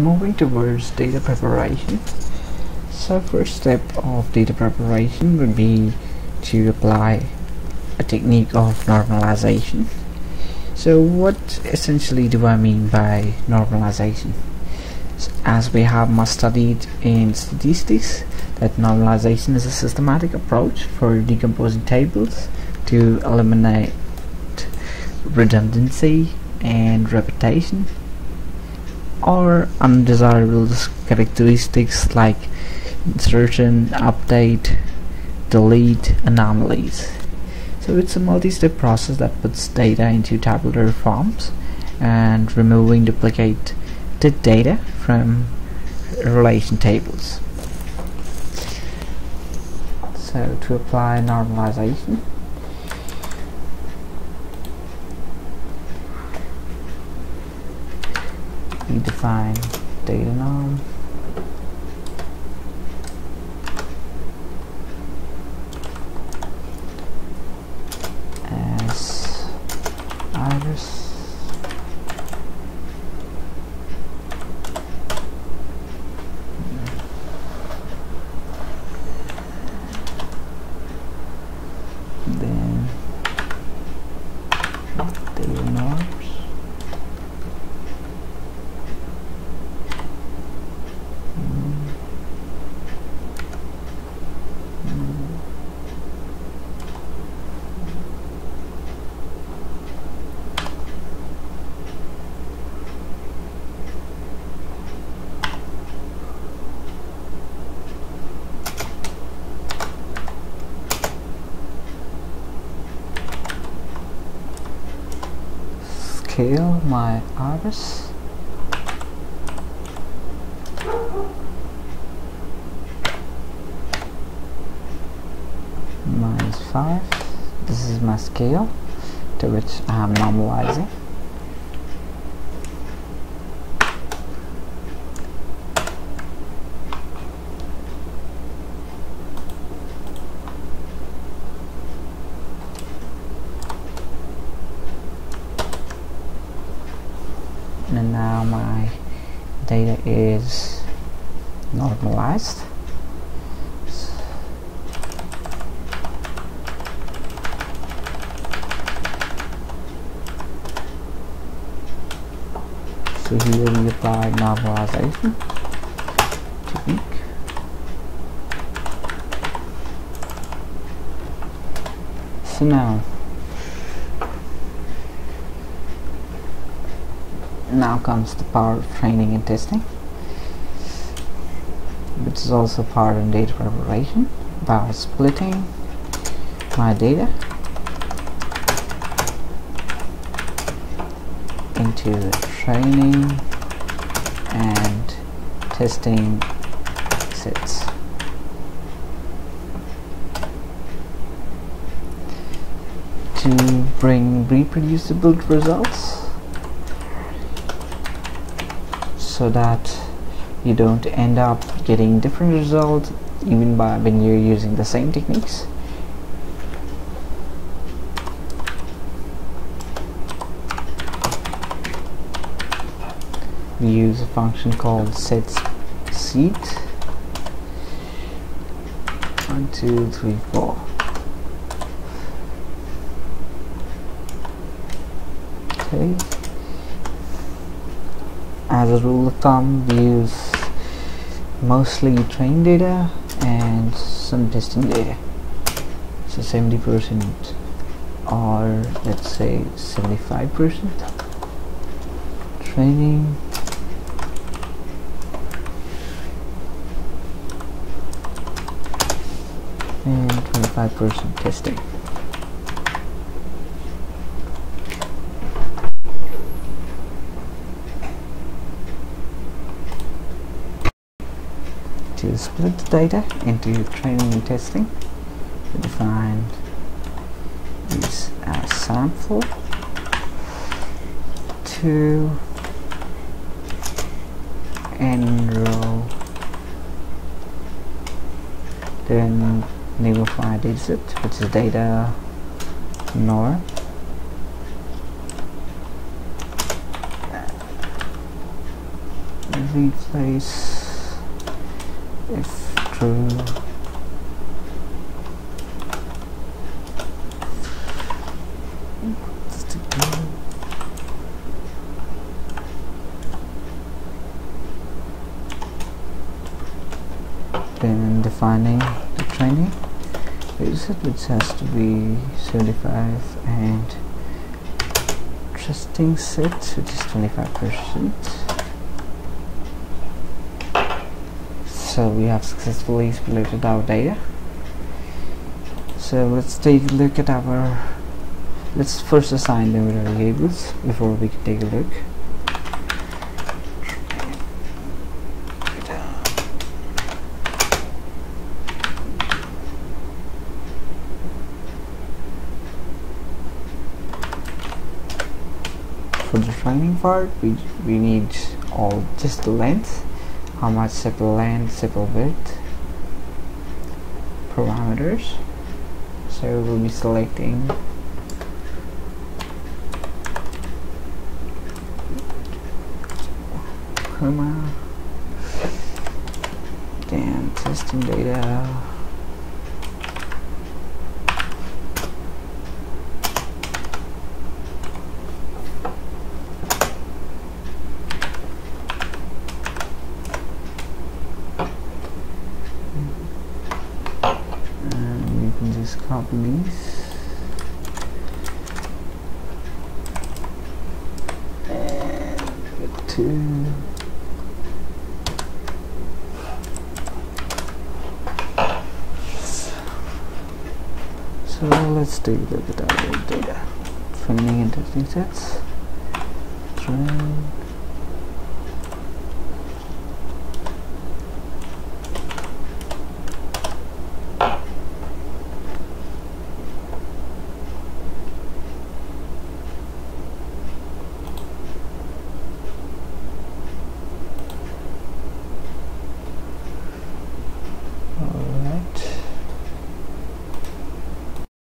moving towards data preparation. So first step of data preparation would be to apply a technique of normalization. So what essentially do I mean by normalization? As we have studied in statistics that normalization is a systematic approach for decomposing tables to eliminate redundancy and repetition or undesirable characteristics like insertion, update, delete, anomalies. So it's a multi-step process that puts data into tabular forms and removing duplicated data from relation tables. So to apply normalization define data norm. As iris then data norms scale my iris minus 5 this is my scale to which I am normalizing and now my data is normalized. So here we apply normalization technique. So now now comes the part of training and testing which is also part of data preparation by splitting my data into training and testing sets. To bring reproducible results so that you don't end up getting different results even by when you're using the same techniques? We use a function called set seed. One two three four. Okay as a rule of thumb we use mostly trained data and some testing data. So 70 percent or let's say 75 percent training. And 25 percent testing to split the data into training and testing we define these as uh, sample to enroll then my dataset which is data norm replace if true then defining the training. It which has to be 75 and trusting set which is 25 percent so we have successfully splitted our data. So let's take a look at our let's first assign the variables before we can take a look. For the training part we, we need all just the length how much sepal length sepal width parameters. So we'll be selecting chroma then testing data and you just and to so let's take our data. Training and testing sets. Train.